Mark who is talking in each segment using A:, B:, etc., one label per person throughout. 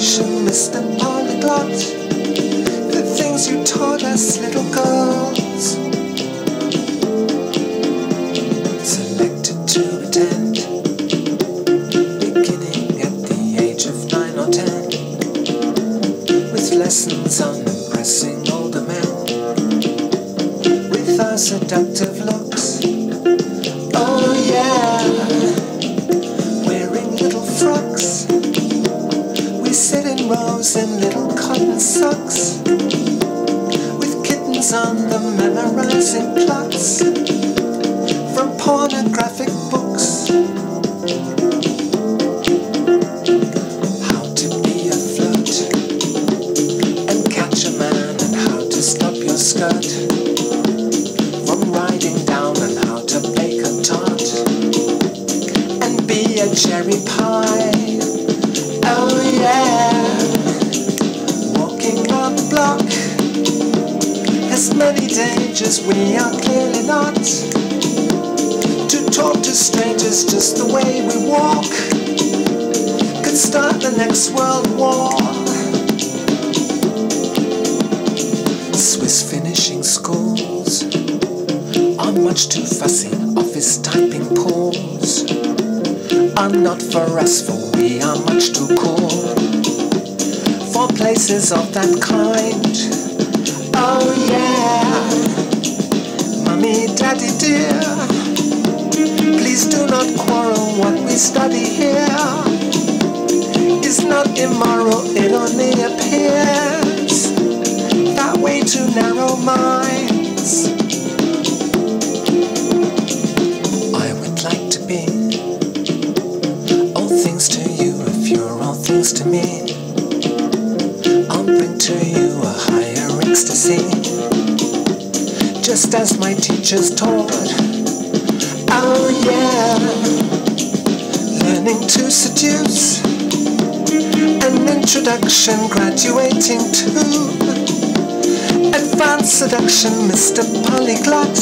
A: ambition, Mr. Polyglot. The things you taught us, little girls. Selected to attend, beginning at the age of nine or ten, with lessons on impressing older men, with our seductive looks. Oh little cotton socks, with kittens on the memorizing plots from pornographic books. Many dangers. We are clearly not to talk to strangers just the way we walk could start the next world war. Swiss finishing schools are much too fussy. Office typing pools are not for us, for we are much too cool for places of that kind. Oh yeah, daddy dear. Please do not quarrel what we study here is not immoral, it only appears that way to narrow minds. I would like to be all things to you if you're all things to me. I'll bring to you a higher ecstasy, just as my teachers taught. Oh yeah, learning to seduce, an introduction graduating to advanced seduction, Mr. Polyglot.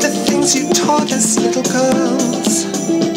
A: The things you taught us, little girls.